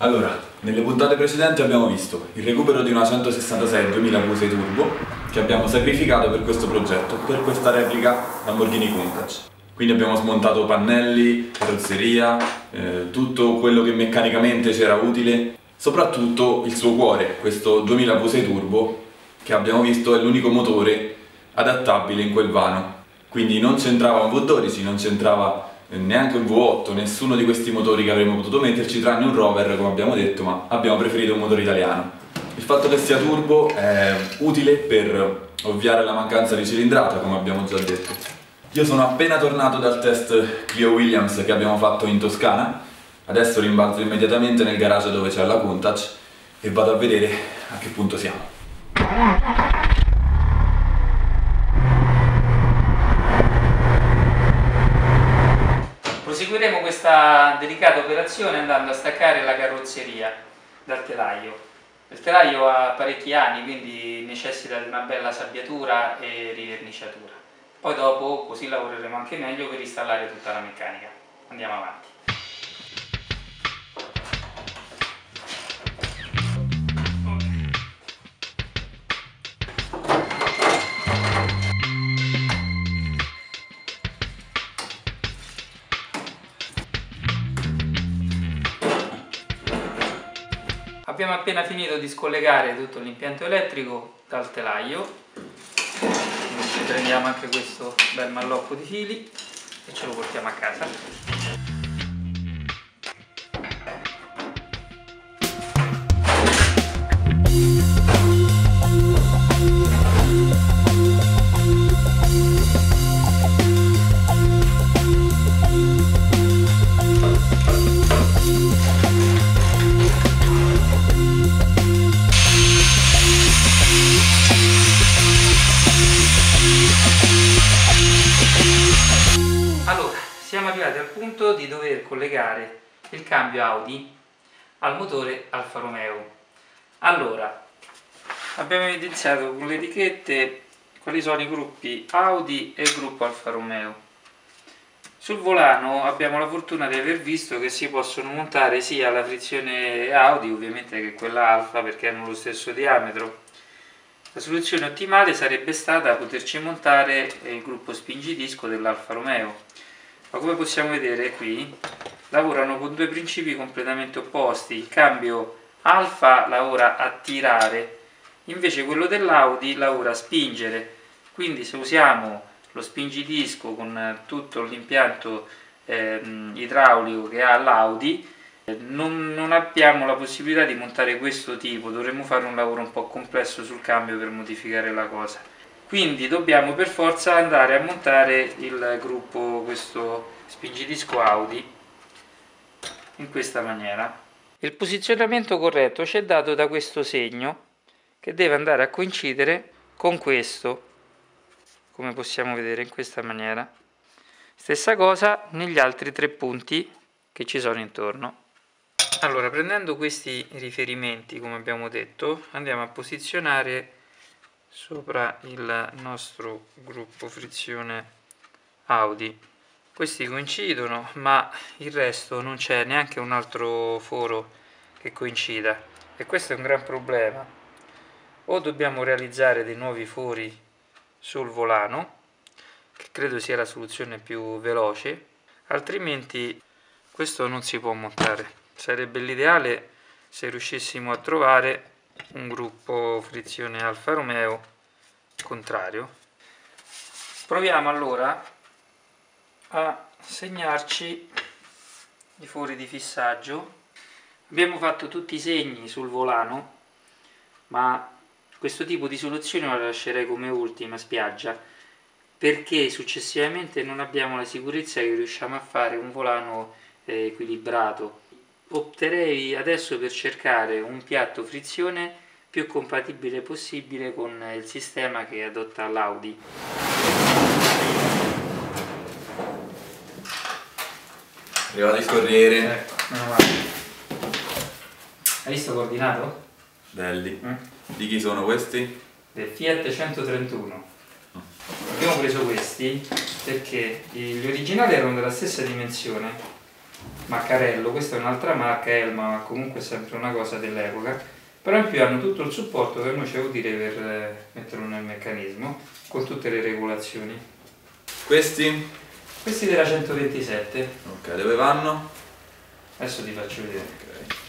Allora, nelle puntate precedenti abbiamo visto il recupero di una 166 2000 V6 Turbo che abbiamo sacrificato per questo progetto, per questa replica Lamborghini Countach. Quindi abbiamo smontato pannelli, carrozzeria, eh, tutto quello che meccanicamente c'era utile, soprattutto il suo cuore, questo 2000 V6 Turbo che abbiamo visto è l'unico motore adattabile in quel vano. Quindi non c'entrava un V12, non c'entrava neanche un V8, nessuno di questi motori che avremmo potuto metterci tranne un rover come abbiamo detto ma abbiamo preferito un motore italiano. Il fatto che sia turbo è utile per ovviare la mancanza di cilindrata come abbiamo già detto. Io sono appena tornato dal test Clio Williams che abbiamo fatto in Toscana, adesso rimbalzo immediatamente nel garage dove c'è la Countach e vado a vedere a che punto siamo. Questa delicata operazione andando a staccare la carrozzeria dal telaio. Il telaio ha parecchi anni, quindi necessita di una bella sabbiatura e riverniciatura. Poi dopo così lavoreremo anche meglio per installare tutta la meccanica. Andiamo avanti. Abbiamo appena finito di scollegare tutto l'impianto elettrico dal telaio. Ci prendiamo anche questo bel malloppo di fili e ce lo portiamo a casa. Cambio Audi al motore Alfa Romeo. Allora, abbiamo evidenziato con le etichette quali sono i gruppi Audi e il gruppo Alfa Romeo. Sul volano abbiamo la fortuna di aver visto che si possono montare sia la frizione Audi ovviamente che quella Alfa perché hanno lo stesso diametro. La soluzione ottimale sarebbe stata poterci montare il gruppo spingidisco dell'Alfa Romeo ma come possiamo vedere qui lavorano con due principi completamente opposti. Il cambio alfa lavora a tirare invece quello dell'Audi lavora a spingere. Quindi se usiamo lo spingidisco con tutto l'impianto eh, idraulico che ha l'Audi non, non abbiamo la possibilità di montare questo tipo. Dovremmo fare un lavoro un po' complesso sul cambio per modificare la cosa quindi dobbiamo per forza andare a montare il gruppo questo spingidisco Audi in questa maniera. Il posizionamento corretto ci è dato da questo segno che deve andare a coincidere con questo come possiamo vedere in questa maniera. Stessa cosa negli altri tre punti che ci sono intorno. Allora prendendo questi riferimenti come abbiamo detto andiamo a posizionare sopra il nostro gruppo frizione Audi. Questi coincidono ma il resto non c'è neanche un altro foro che coincida. E questo è un gran problema. O dobbiamo realizzare dei nuovi fori sul volano che credo sia la soluzione più veloce altrimenti questo non si può montare. Sarebbe l'ideale se riuscissimo a trovare un gruppo frizione Alfa Romeo contrario. Proviamo allora a segnarci i fori di fissaggio. Abbiamo fatto tutti i segni sul volano ma questo tipo di soluzione la lascerei come ultima spiaggia perché successivamente non abbiamo la sicurezza che riusciamo a fare un volano eh, equilibrato opterei adesso per cercare un piatto frizione più compatibile possibile con il sistema che adotta l'Audi. Arrivato il corriere. Ecco. Hai visto coordinato? Belli. Mm. Di chi sono questi? Del Fiat 131. Abbiamo preso questi perché gli originali erano della stessa dimensione Maccarello, questa è un'altra marca, Elma, ma comunque sempre una cosa dell'epoca, però in più hanno tutto il supporto per noi c'è utile per eh, metterlo nel meccanismo, con tutte le regolazioni. Questi? Questi della 127. Ok, dove vanno? Adesso ti faccio vedere. Ok.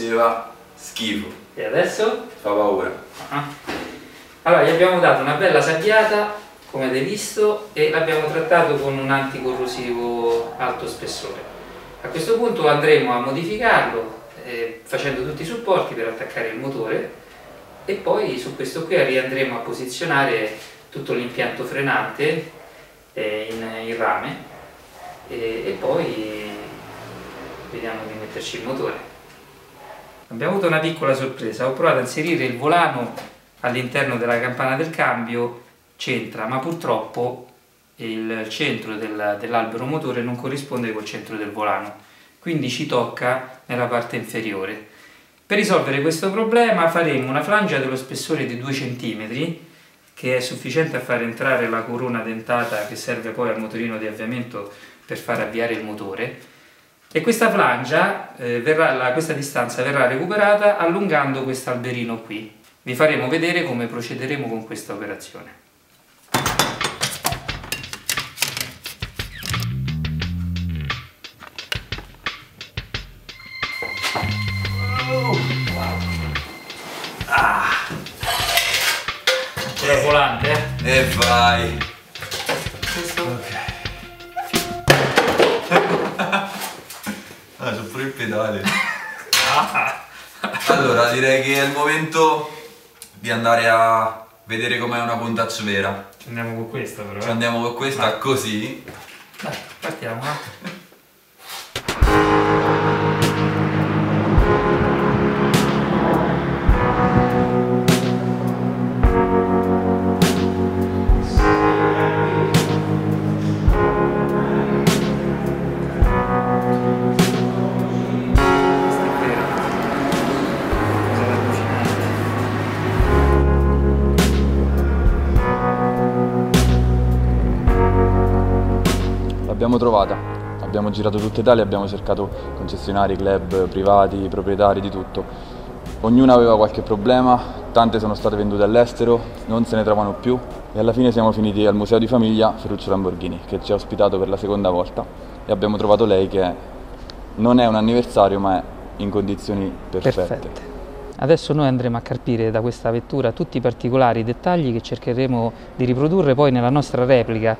Faceva, schifo, E adesso? fa paura. Ah. Allora, gli abbiamo dato una bella sabbiata, come avete visto, e l'abbiamo trattato con un anticorrosivo alto spessore. A questo punto andremo a modificarlo eh, facendo tutti i supporti per attaccare il motore e poi su questo qui riandremo a posizionare tutto l'impianto frenante eh, in, in rame e, e poi vediamo di metterci il motore. Abbiamo avuto una piccola sorpresa, ho provato a inserire il volano all'interno della campana del cambio, c'entra, ma purtroppo il centro del- dell'albero motore non corrisponde col centro del volano, quindi ci tocca nella parte inferiore. Per risolvere questo problema faremo una flangia dello spessore di 2 cm che è sufficiente a far entrare la corona dentata che serve poi al motorino di avviamento per far avviare il motore e questa flangia, eh, verrà, la- questa distanza verrà recuperata allungando questo alberino qui. Vi faremo vedere come procederemo con questa operazione. Il volante, eh? E vai. Pedale. allora, direi che è il momento di andare a vedere com'è una Countach vera. andiamo con questo però. Ci eh. andiamo con questa così. Dai, partiamo. L'abbiamo trovata. Abbiamo girato tutta Italia, abbiamo cercato concessionari, club, privati, proprietari, di tutto. Ognuna aveva qualche problema, tante sono state vendute all'estero, non se ne trovano più e alla fine siamo finiti al Museo di Famiglia Ferruccio Lamborghini che ci ha ospitato per la seconda volta e abbiamo trovato lei che non è un anniversario ma è in condizioni perfette. Perfette. Adesso noi andremo a carpire da questa vettura tutti i particolari dettagli che cercheremo di riprodurre poi nella nostra replica,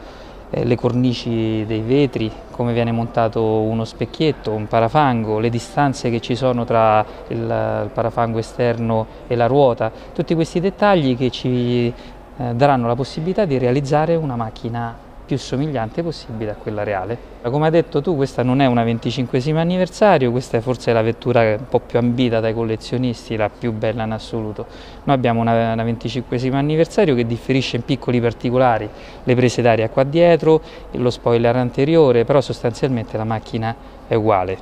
le cornici dei vetri, come viene montato uno specchietto, un parafango, le distanze che ci sono tra il, il parafango esterno e la ruota, tutti questi dettagli che ci eh, daranno la possibilità di realizzare una macchina più somigliante possibile a quella reale. Come hai detto tu, questa non è una 25 anniversario, questa è forse la vettura un po' più ambita dai collezionisti, la più bella in assoluto. Noi abbiamo una, una 25 anniversario che differisce in piccoli particolari, le prese d'aria qua dietro, lo spoiler anteriore, però sostanzialmente la macchina è uguale.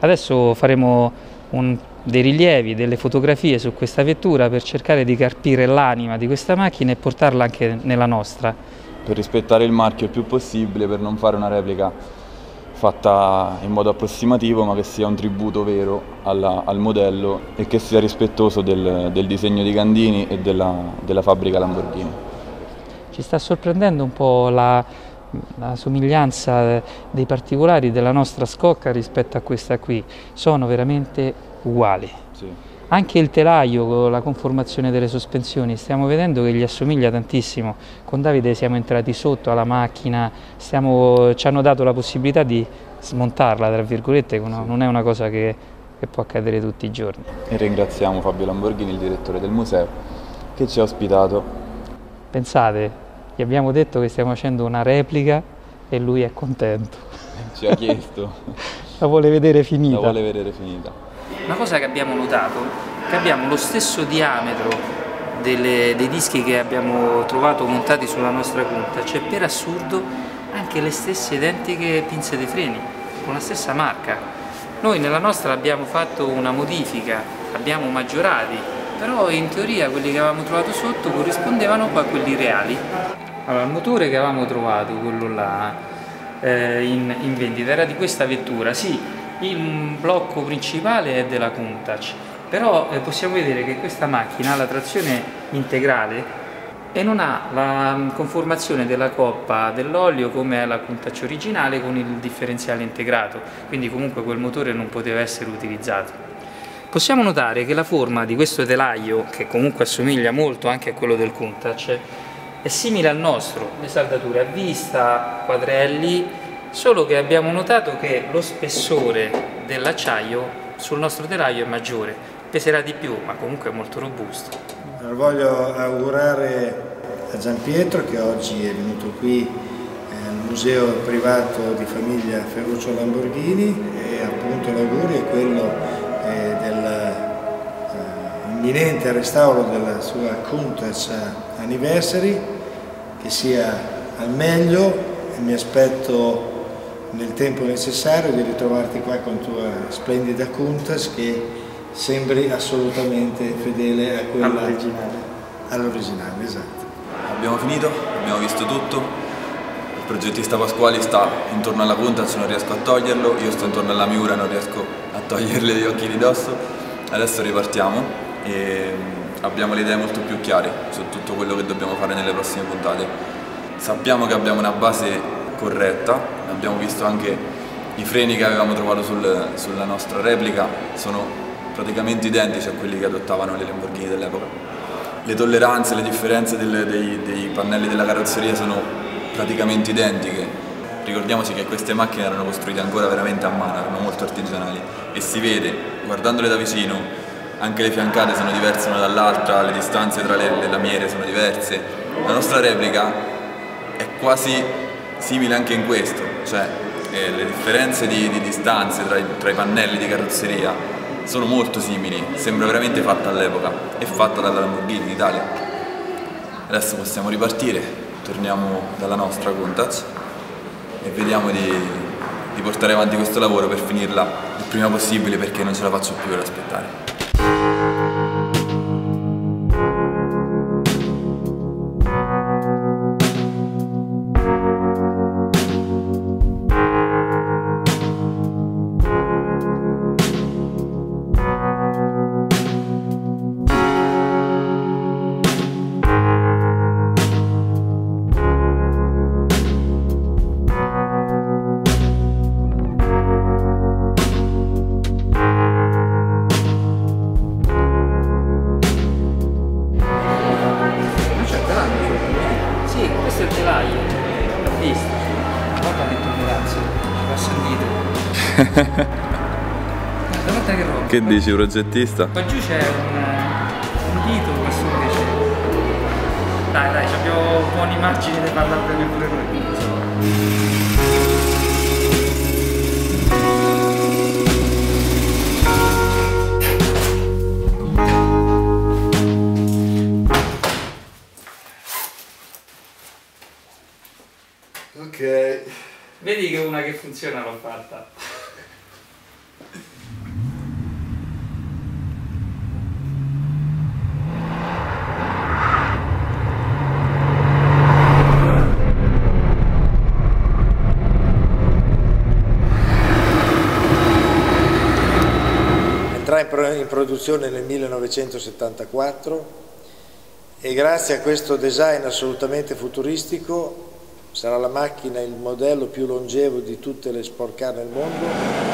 Adesso faremo un- dei rilievi, delle fotografie su questa vettura per cercare di carpire l'anima di questa macchina e portarla anche nella nostra. Per rispettare il marchio il più possibile, per non fare una replica fatta in modo approssimativo, ma che sia un tributo vero alla- al modello e che sia rispettoso del, del disegno di Gandini e della, della fabbrica Lamborghini. Ci sta sorprendendo un po' la, la somiglianza dei particolari della nostra scocca rispetto a questa qui, sono veramente uguali. Sì. Anche il telaio con la conformazione delle sospensioni, stiamo vedendo che gli assomiglia tantissimo. Con Davide siamo entrati sotto alla macchina, stiamo- ci hanno dato la possibilità di smontarla, tra virgolette, no- non è una cosa che che può accadere tutti i giorni. E ringraziamo Fabio Lamborghini, il direttore del museo, che ci ha ospitato. Pensate, gli abbiamo detto che stiamo facendo una replica e lui è contento. Ci ha chiesto. La vuole vedere finita. La vuole vedere finita. Una cosa che abbiamo notato è che abbiamo lo stesso diametro delle, dei dischi che abbiamo trovato montati sulla nostra punta, cioè per assurdo anche le stesse identiche pinze dei freni, con la stessa marca. Noi nella nostra abbiamo fatto una modifica, abbiamo maggiorati, però in teoria quelli che avevamo trovato sotto corrispondevano a quelli reali. Allora, il motore che avevamo trovato, quello là, eh, in, in vendita, era di questa vettura, sì, il blocco principale è della Countach, però eh, possiamo vedere che questa macchina ha la trazione integrale e non ha la conformazione della coppa dell'olio come la Countach originale con il differenziale integrato, quindi comunque quel motore non poteva essere utilizzato. Possiamo notare che la forma di questo telaio, che comunque assomiglia molto anche a quello del Countach, è simile al nostro, le saldature a vista, quadrelli, solo che abbiamo notato che lo spessore dell'acciaio sul nostro telaio è maggiore, peserà di più ma comunque è molto robusto. Voglio augurare a Gian Pietro che oggi è venuto qui eh, al museo privato di famiglia Ferruccio Lamborghini e appunto l'augurio è quello eh, dell'imminente eh, restauro della sua Countach Anniversary che sia al meglio e mi aspetto nel tempo necessario di ritrovarti qua con tua splendida Kuntas che sembri assolutamente fedele a quella all'originale. All'originale, esatto. Abbiamo finito, abbiamo visto tutto. Il progettista Pasquali sta intorno alla Kuntas, non riesco a toglierlo, io sto intorno alla Miura, non riesco a toglierle gli occhi di dosso. Adesso ripartiamo e abbiamo le idee molto più chiare su tutto quello che dobbiamo fare nelle prossime puntate. Sappiamo che abbiamo una base corretta, abbiamo visto anche i freni che avevamo trovato sul, sulla nostra replica sono praticamente identici a quelli che adottavano le Lamborghini dell'epoca. Le tolleranze, le differenze del, dei, dei pannelli della carrozzeria sono praticamente identiche. Ricordiamoci che queste macchine erano costruite ancora veramente a mano, erano molto artigianali e si vede, guardandole da vicino, anche le fiancate sono diverse una dall'altra, le distanze tra le, le lamiere sono diverse. La nostra replica è quasi simile anche in questo, cioè eh, le differenze di, di distanze tra i, tra i, pannelli di carrozzeria sono molto simili, sembra veramente fatta all'epoca e fatta dalla Lamborghini in Italia. Adesso possiamo ripartire, torniamo dalla nostra Countach e vediamo di, di portare avanti questo lavoro per finirla il prima possibile perché non ce la faccio più per aspettare. Che roba. Che dici, progettista? Qua giù c'è un, un dito, qua su invece. Dai, dai, abbiamo buoni margini di parlarne pure noi. Ok. Vedi che una che funziona l'ho fatta. In produzione nel 1974 e grazie a questo design assolutamente futuristico sarà la macchina il modello più longevo di tutte le sport car nel mondo